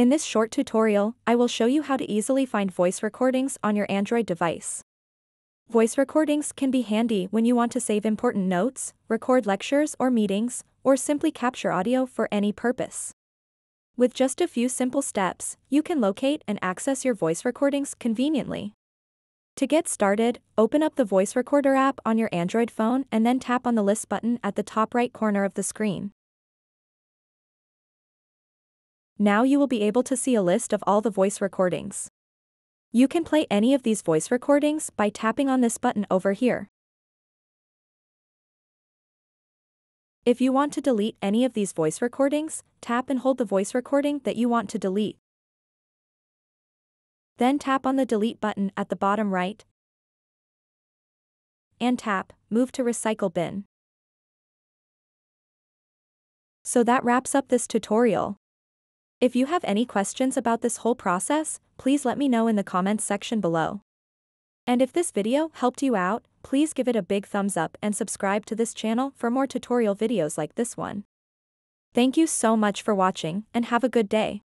In this short tutorial, I will show you how to easily find voice recordings on your Android device. Voice recordings can be handy when you want to save important notes, record lectures or meetings, or simply capture audio for any purpose. With just a few simple steps, you can locate and access your voice recordings conveniently. To get started, open up the Voice Recorder app on your Android phone and then tap on the List button at the top right corner of the screen. Now you will be able to see a list of all the voice recordings. You can play any of these voice recordings by tapping on this button over here. If you want to delete any of these voice recordings, tap and hold the voice recording that you want to delete. Then tap on the delete button at the bottom right. And tap, move to recycle bin. So that wraps up this tutorial. If you have any questions about this whole process, please let me know in the comments section below. And if this video helped you out, please give it a big thumbs up and subscribe to this channel for more tutorial videos like this one. Thank you so much for watching and have a good day.